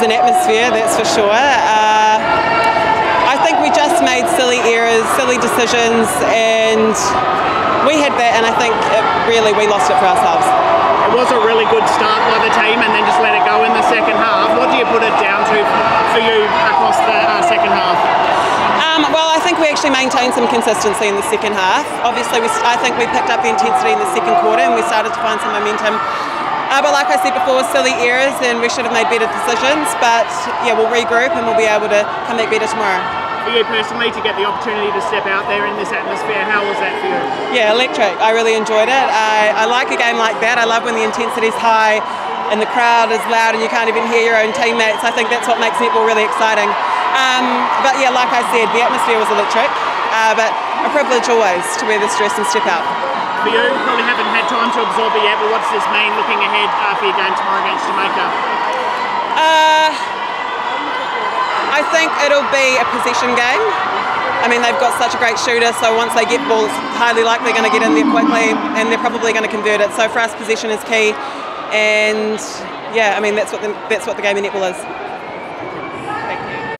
today? Yeah, it was an atmosphere, that's for sure. Uh, I think we just made silly errors, silly decisions, and we had that, and I think it, really we lost it for ourselves. It was a really good start by the team, and then just let it go in the second half. What do you put it down to for you across the uh, second half? Um, well, I think we actually maintained some consistency in the second half. Obviously, we, I think we picked up the intensity in the second quarter and we started to find some momentum. Uh, but like I said before, silly errors and we should have made better decisions. But yeah, we'll regroup and we'll be able to come back better tomorrow. For you personally, to get the opportunity to step out there in this atmosphere, how was that for you? Yeah, electric. I really enjoyed it. I, I like a game like that. I love when the intensity is high and the crowd is loud and you can't even hear your own teammates. I think that's what makes netball really exciting. Um, but yeah, like I said, the atmosphere was electric, uh, but a privilege always to wear this dress and step out. For you, probably haven't had time to absorb it yet, but what's this mean looking ahead uh, for your game tomorrow against Jamaica? Uh, I think it'll be a possession game. I mean, they've got such a great shooter, so once they get balls, highly likely they're going to get in there quickly, and they're probably going to convert it. So for us, possession is key, and yeah, I mean that's what the, that's what the game of netball is.